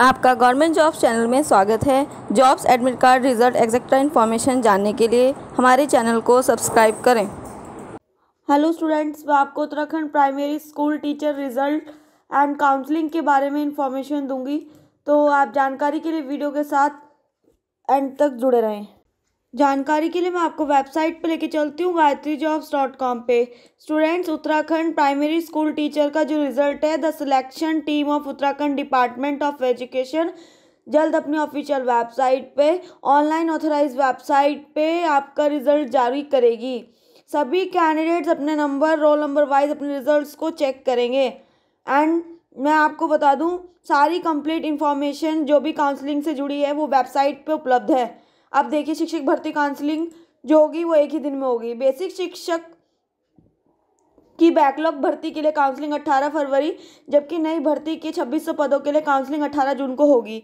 आपका government jobs channel में स्वागत है। Jobs admit card result exact information जानने के लिए हमारे चैनल को सब्सक्राइब करें। हेलो स्टूडेंट्स, मैं आपको Uttarakhand primary school teacher result and counselling के बारे में इंफॉर्मेशन दूँगी। तो आप जानकारी के लिए वीडियो के साथ एंड तक जुड़े रहें। जानकारी के लिए मैं आपको वेबसाइट पर लेके चलती हूँ गायत्री जॉब्स डॉट कॉम पे। Students Uttarakhand primary school teacher का जो रिज़ल्ट है the selection team of Uttarakhand department of education जल्द अपनी ऑफिशियल वेबसाइट पे ऑनलाइन ऑथराइज वेबसाइट पे आपका रिज़ल्ट जारी करेगी। सभी कैंडिडेट्स अपने नंबर रोल नंबर वाइज अपने रिजल्ट्स को चेक करेंगे। एंड मैं आपको बता दूँ, सारी कंप्लीट इन्फॉर्मेशन जो भी काउंसलिंग से जुड़ी है, वो वेबसाइट पे उपलब्ध है। अब देखिए, शिक्षक भर्ती काउंसलिंग जो होगी वो एक ही दिन में होगी। बेसिक शिक्षक की बैकलॉग भर्ती के लिए काउंसलिंग 18 फरवरी, जबकि नई भर्ती के 2600 पदों के लिए काउंसलिंग 18 जून को होगी।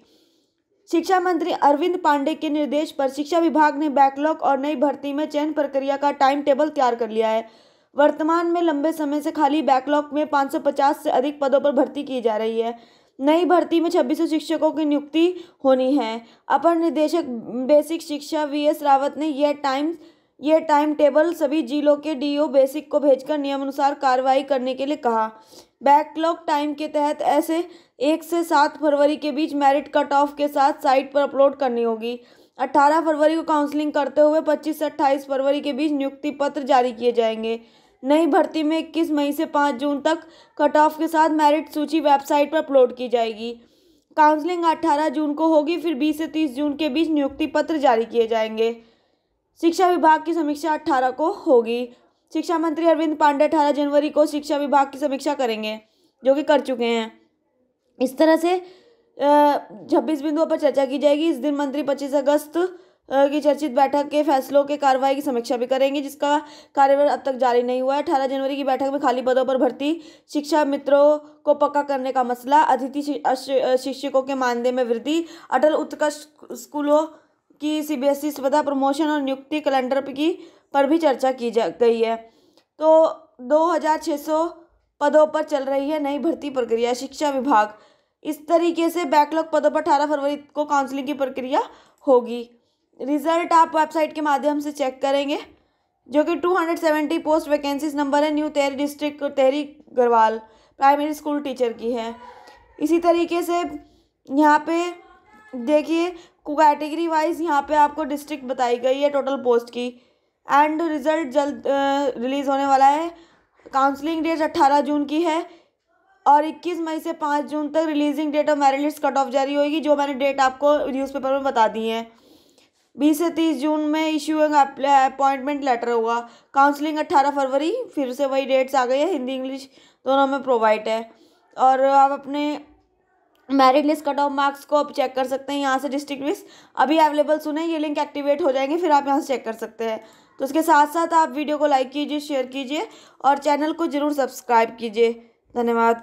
शिक्षा मंत्री अरविंद पांडे के निर्देश पर शिक्षा विभाग ने बैकलॉग और नई भर्ती में चयन प्रक्रिया का टाइम टेबल तैयार कर लिया है। वर्तमान में लंबे समय से खाली बैकलॉग में 550 से अधिक पदों पर भर्ती की जा रही है। नई भर्ती में छब्बीस शिक्षकों की नियुक्ति होनी है। अपर निदेशक, बेसिक शिक्षा वी एस रावत ने यह टाइम यह टाइम टेबल सभी जिलों के डीओ बेसिक को भेजकर नियमानुसार कार्रवाई करने के लिए कहा। बैकलॉग टाइम के तहत ऐसे एक से सात फरवरी के बीच मेरिट कट ऑफ़ के साथ साइट पर अपलोड करनी होगी। अट्ठारह फरवरी को काउंसलिंग करते हुए पच्चीस से अट्ठाईस फरवरी के बीच नियुक्ति पत्र जारी किए जाएँगे। नई भर्ती में इक्कीस मई से पाँच जून तक कट ऑफ़ के साथ मेरिट सूची वेबसाइट पर अपलोड की जाएगी। काउंसलिंग अट्ठारह जून को होगी, फिर बीस से तीस जून के बीच नियुक्ति पत्र जारी किए जाएँगे। शिक्षा विभाग की समीक्षा अट्ठारह को होगी। शिक्षा मंत्री अरविंद पांडे अठारह जनवरी को शिक्षा विभाग की समीक्षा करेंगे, जो कि कर चुके हैं। इस तरह से छब्बीस बिंदुओं पर चर्चा की जाएगी। इस दिन मंत्री पच्चीस अगस्त की चर्चित बैठक के फैसलों के कार्रवाई की समीक्षा भी करेंगे, जिसका कार्यभार अब तक जारी नहीं हुआ है। अठारह जनवरी की बैठक में खाली पदों पर भर्ती शिक्षा मित्रों को पक्का करने का मसला, अतिथि शिक्षकों के मानदेय में वृद्धि, अटल उत्कर्ष स्कूलों की सीबीएसई सुविधा प्रमोशन और नियुक्ति कैलेंडर की, पर भी चर्चा की जा, गई है। तो दो हज़ार छः सौ पदों पर चल रही है नई भर्ती प्रक्रिया, शिक्षा विभाग। इस तरीके से बैकलॉग पदों पर अठारह फरवरी को काउंसलिंग की प्रक्रिया होगी। रिज़ल्ट आप वेबसाइट के माध्यम से चेक करेंगे, जो कि two hundred seventy post vacancies number है new Tehri district Tehri Garhwal primary school teacher की है। इसी तरीके से यहाँ पे देखिए कैटेगरी वाइज यहाँ पे आपको डिस्ट्रिक्ट बताई गई है टोटल पोस्ट की एंड रिज़ल्ट जल्द रिलीज़ होने वाला है। काउंसलिंग डेट अट्ठारह जून की है, और 21 मई से 5 जून तक releasing date of merit list cut off जारी होगी जो मैंने डेट आपको न्यूज़पेपर में बता दी है। बीस से तीस जून में इशू अपॉइंटमेंट लेटर होगा काउंसलिंग अट्ठारह फरवरी, फिर से वही डेट्स आ गई है, हिंदी, इंग्लिश दोनों में प्रोवाइड है। और आप अपने merit list cut off marks को आप चेक कर सकते हैं, यहाँ से डिस्ट्रिक्ट लिस्ट अभी अवेलेबल सुने, ये लिंक एक्टिवेट हो जाएँगे, फिर आप यहाँ से चेक कर सकते हैं। तो उसके साथ साथ आप वीडियो को लाइक कीजिए शेयर कीजिए और चैनल को ज़रूर सब्सक्राइब कीजिए। धन्यवाद।